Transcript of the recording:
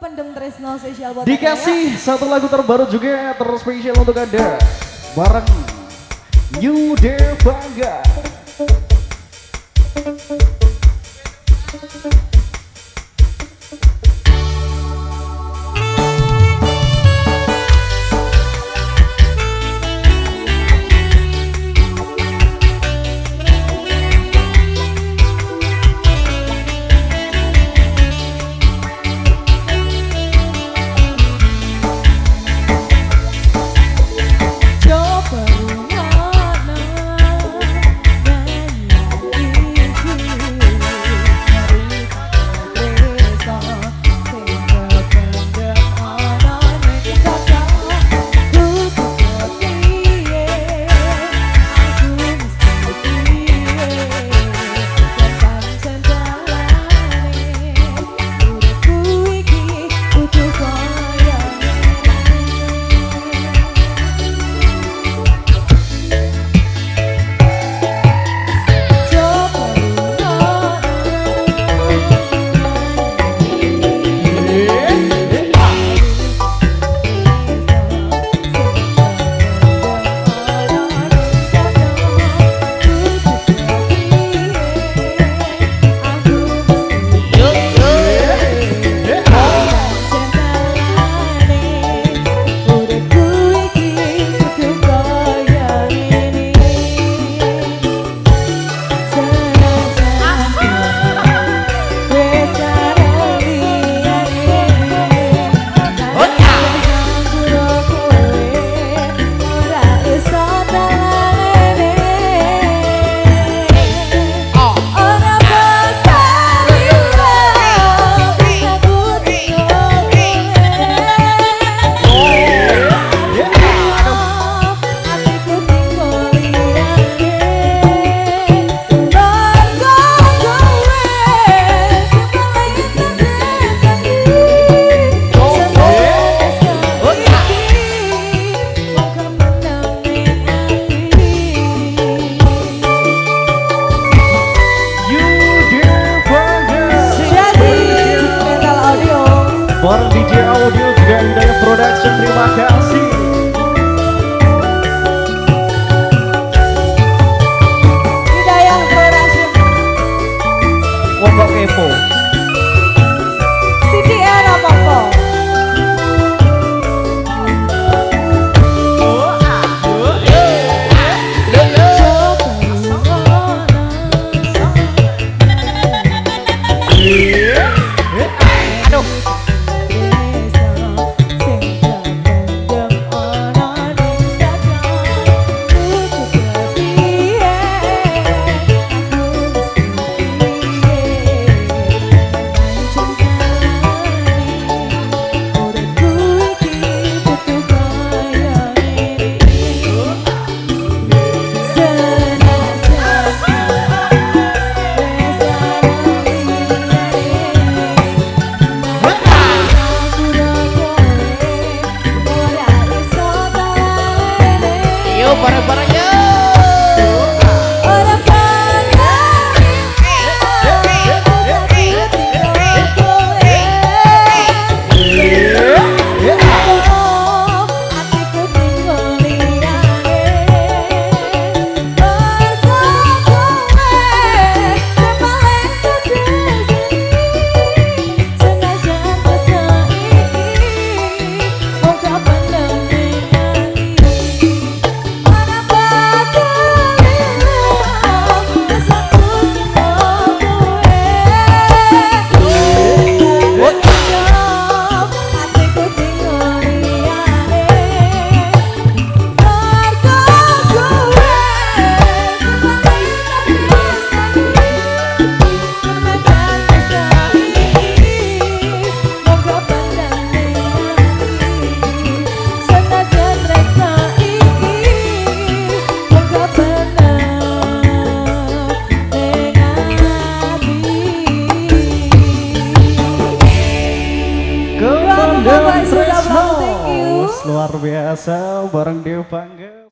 Pendem Tresno spesial buat Dikasih ya. satu lagu terbaru juga terspesial untuk Anda. Bareng New Devanga. Luar biasa bareng Bangga